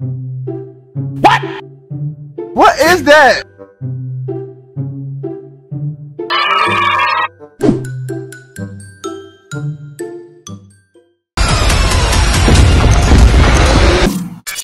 What? What is that?